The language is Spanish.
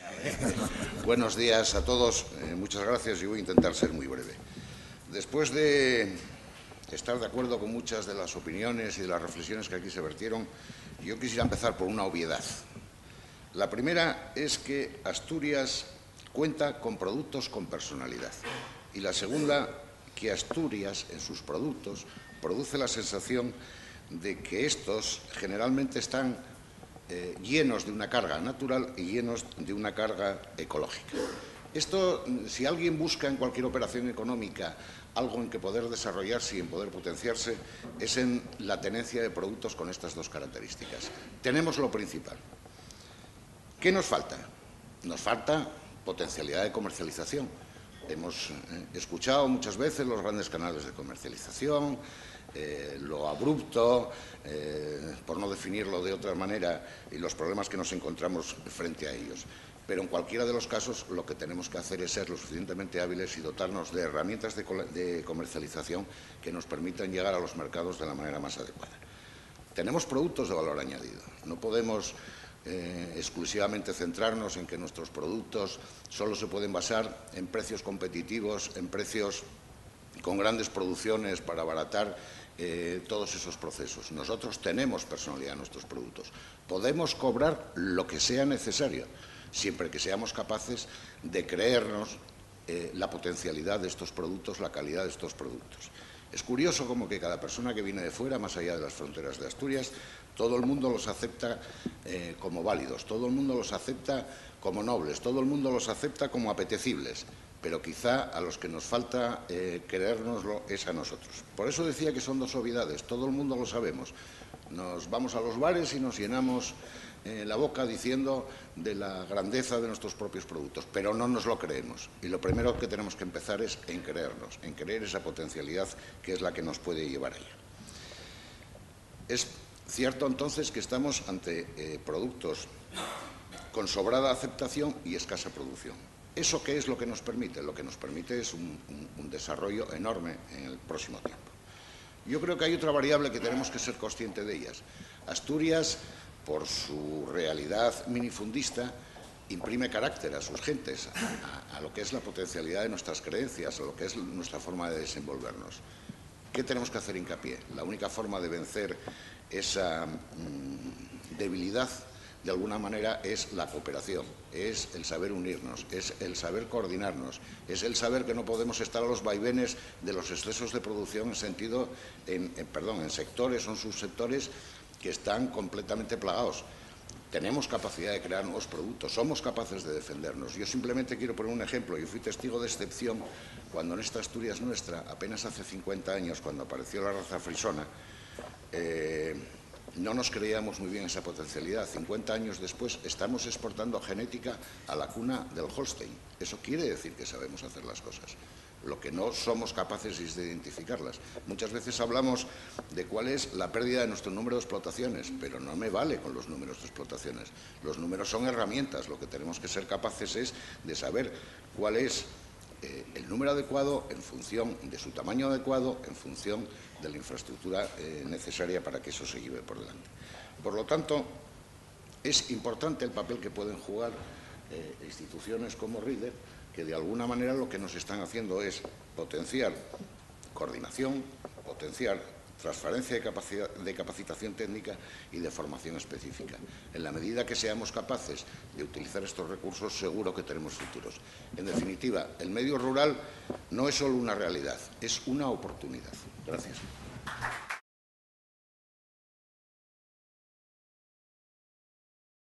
Buenos días a todos. Eh, muchas gracias y voy a intentar ser muy breve. Después de estar de acuerdo con muchas de las opiniones y de las reflexiones que aquí se vertieron, yo quisiera empezar por una obviedad. La primera es que Asturias cuenta con productos con personalidad. Y la segunda, que Asturias, en sus productos, produce la sensación de que estos generalmente están eh, llenos de una carga natural y llenos de una carga ecológica. Esto, si alguien busca en cualquier operación económica algo en que poder desarrollarse y en poder potenciarse, es en la tenencia de productos con estas dos características. Tenemos lo principal. ¿Qué nos falta? Nos falta potencialidad de comercialización. Hemos eh, escuchado muchas veces los grandes canales de comercialización, eh, lo abrupto, eh, por no definirlo de otra manera, y los problemas que nos encontramos frente a ellos. Pero en cualquiera de los casos lo que tenemos que hacer es ser lo suficientemente hábiles y dotarnos de herramientas de, comercialización que nos permitan llegar a los mercados de la manera más adecuada. Tenemos productos de valor añadido. No podemos eh, exclusivamente centrarnos en que nuestros productos solo se pueden basar en precios competitivos, en precios con grandes producciones para abaratar eh, todos esos procesos. Nosotros tenemos personalidad en nuestros productos. Podemos cobrar lo que sea necesario, siempre que seamos capaces de creernos eh, la potencialidad de estos productos, la calidad de estos productos. Es curioso como que cada persona que viene de fuera, más allá de las fronteras de Asturias, todo el mundo los acepta eh, como válidos, todo el mundo los acepta como nobles, todo el mundo los acepta como apetecibles pero quizá a los que nos falta eh, creérnoslo es a nosotros. Por eso decía que son dos obviedades, todo el mundo lo sabemos. Nos vamos a los bares y nos llenamos eh, la boca diciendo de la grandeza de nuestros propios productos, pero no nos lo creemos. Y lo primero que tenemos que empezar es en creernos, en creer esa potencialidad que es la que nos puede llevar allá. Es cierto entonces que estamos ante eh, productos con sobrada aceptación y escasa producción. ¿Eso qué es lo que nos permite? Lo que nos permite es un, desarrollo enorme en el próximo tiempo. Yo creo que hay otra variable que tenemos que ser conscientes de ellas. Asturias, por su realidad minifundista, imprime carácter a sus gentes, a, lo que es la potencialidad de nuestras creencias, a lo que es nuestra forma de desenvolvernos. ¿Qué tenemos que hacer hincapié? La única forma de vencer esa mm, debilidad de alguna manera es la cooperación, es el saber unirnos, es el saber coordinarnos, es el saber que no podemos estar a los vaivenes de los excesos de producción en sentido, en, perdón, en sectores o en subsectores que están completamente plagados. Tenemos capacidad de crear nuevos productos, somos capaces de defendernos. Yo simplemente quiero poner un ejemplo. Yo fui testigo de excepción cuando en esta Asturias nuestra, apenas hace 50 años, cuando apareció la raza frisona, eh, no nos creíamos muy bien esa potencialidad. 50 años después estamos exportando genética a la cuna del Holstein. Eso quiere decir que sabemos hacer las cosas. Lo que no somos capaces es de identificarlas. Muchas veces hablamos de cuál es la pérdida de nuestro número de explotaciones, pero no me vale con los números de explotaciones. Los números son herramientas. Lo que tenemos que ser capaces es de saber cuál es eh, número adecuado en función de su tamaño adecuado, en función de la infraestructura eh, necesaria para que eso se lleve por delante. Por lo tanto, es importante el papel que pueden jugar eh, instituciones como RIDER, que de alguna manera lo que nos están haciendo es potenciar coordinación, potenciar transferencia de, de capacitación técnica y de formación específica. En la medida que seamos capaces de utilizar estos recursos, seguro que tenemos futuros. En definitiva, el medio rural no es solo una realidad, es una oportunidad. Gracias.